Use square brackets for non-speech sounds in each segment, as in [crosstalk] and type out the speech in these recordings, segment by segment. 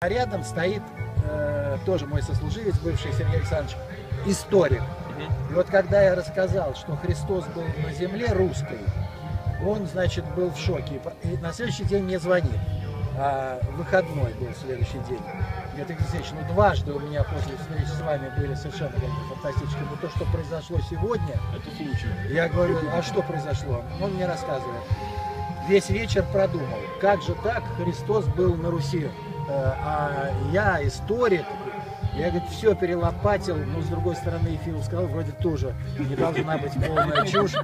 А рядом стоит э, тоже мой сослуживец, бывший Сергей Александрович, историк. И вот когда я рассказал, что Христос был на земле русской, он, значит, был в шоке. И на следующий день мне звонит. А выходной был следующий день. Говорит, Игорь Алексеевич, ну дважды у меня после встречи с вами были совершенно какие-то фантастические. Но то, что произошло сегодня, Это случай. я говорю, а что произошло? Он мне рассказывает. Весь вечер продумал, как же так Христос был на Руси, а я историк. Я, говорит, все перелопатил, но с другой стороны, Ефимов сказал, вроде тоже не должна быть полная чушь.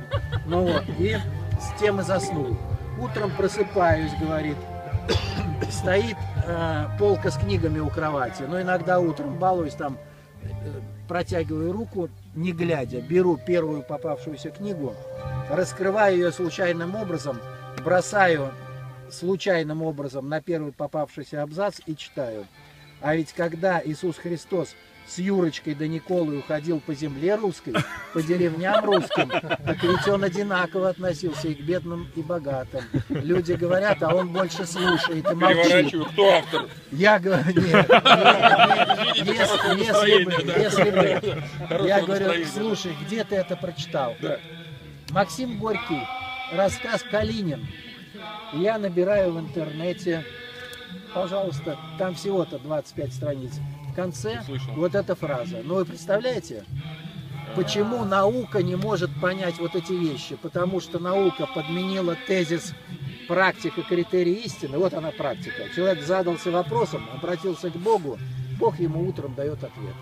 Ну вот, и с тем и заснул. Утром просыпаюсь, говорит, [coughs] стоит э, полка с книгами у кровати. Но иногда утром балуюсь там, э, протягиваю руку, не глядя, беру первую попавшуюся книгу, раскрываю ее случайным образом, бросаю случайным образом на первый попавшийся абзац и читаю. А ведь когда Иисус Христос с Юрочкой до Николы уходил по земле русской, по деревням русским, так ведь он одинаково относился и к бедным, и богатым. Люди говорят, а он больше слушает и молчит. Кто автор? Я говорю, нет, если, бы, если бы, я говорю, слушай, где ты это прочитал? Максим Горький, рассказ Калинин. Я набираю в интернете, пожалуйста, там всего-то 25 страниц. В конце вот эта фраза. Ну вы представляете, почему наука не может понять вот эти вещи? Потому что наука подменила тезис практика критерий истины. Вот она практика. Человек задался вопросом, обратился к Богу, Бог ему утром дает ответ.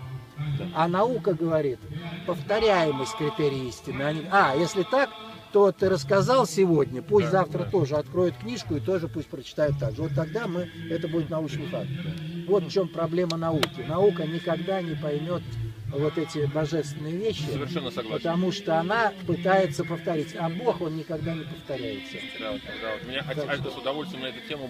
А наука говорит, повторяемость критерий истины. Они, а, если так, то ты рассказал сегодня, пусть Да, завтра да. тоже откроют книжку и тоже пусть прочитают так же. Вот тогда мы, это будет научный факт. Вот в чем проблема науки. Наука никогда не поймет вот эти божественные вещи, Совершенно согласен. потому что она пытается повторить, а Бог, он никогда не повторяется. Да, да, вот. Меня Так отец что- с удовольствием на эту тему